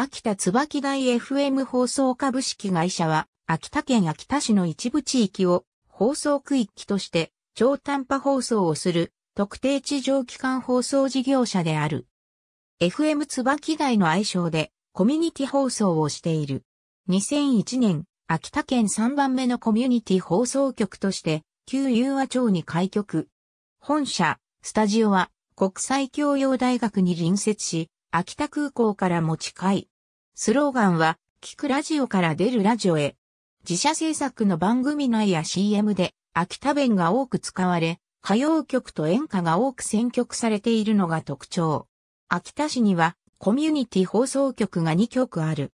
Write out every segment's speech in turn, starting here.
秋田椿台 FM 放送株式会社は、秋田県秋田市の一部地域を放送区域として超短波放送をする特定地上機関放送事業者である。FM 椿台の愛称でコミュニティ放送をしている。2001年、秋田県3番目のコミュニティ放送局として旧友和町に開局。本社、スタジオは国際教養大学に隣接し、秋田空港からも近い。スローガンは、聞くラジオから出るラジオへ。自社制作の番組内や CM で秋田弁が多く使われ、歌謡曲と演歌が多く選曲されているのが特徴。秋田市にはコミュニティ放送局が2局ある。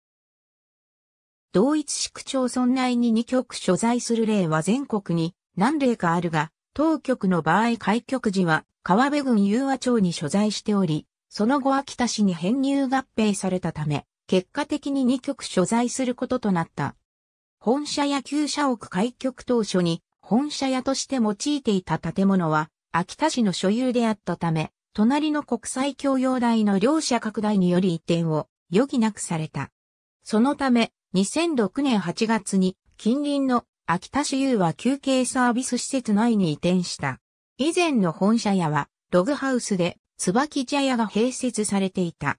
同一市区町村内に2局所在する例は全国に何例かあるが、当局の場合開局時は川辺郡友和町に所在しており、その後秋田市に編入合併されたため、結果的に2局所在することとなった。本社や旧社屋開局当初に本社屋として用いていた建物は秋田市の所有であったため、隣の国際教養大の両社拡大により移転を余儀なくされた。そのため、2006年8月に近隣の秋田市有は休憩サービス施設内に移転した。以前の本社屋は、ログハウスで、椿茶屋が併設されていた。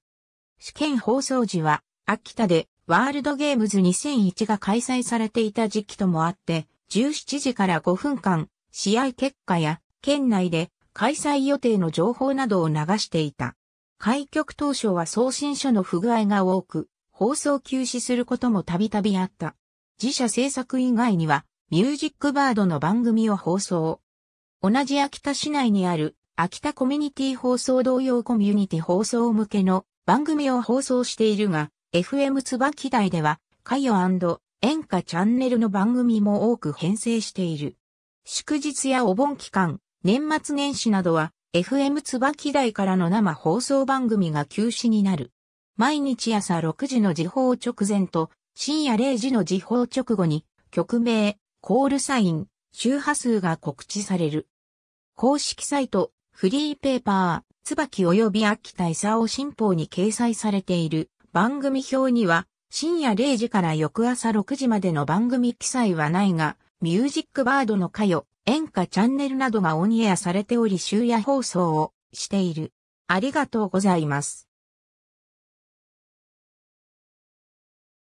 試験放送時は、秋田で、ワールドゲームズ2001が開催されていた時期ともあって、17時から5分間、試合結果や、県内で開催予定の情報などを流していた。開局当初は送信書の不具合が多く、放送休止することもたびたびあった。自社制作以外には、ミュージックバードの番組を放送。同じ秋田市内にある秋田コミュニティ放送同様コミュニティ放送向けの番組を放送しているが、FM 椿台では、歌謡演歌チャンネルの番組も多く編成している。祝日やお盆期間、年末年始などは、FM 椿台からの生放送番組が休止になる。毎日朝6時の時報直前と深夜0時の時報直後に曲名、コールサイン、周波数が告知される。公式サイト、フリーペーパー、椿及び秋田勲新報に掲載されている番組表には、深夜0時から翌朝6時までの番組記載はないが、ミュージックバードの歌謡、演歌チャンネルなどがオンエアされており終夜放送をしている。ありがとうございます。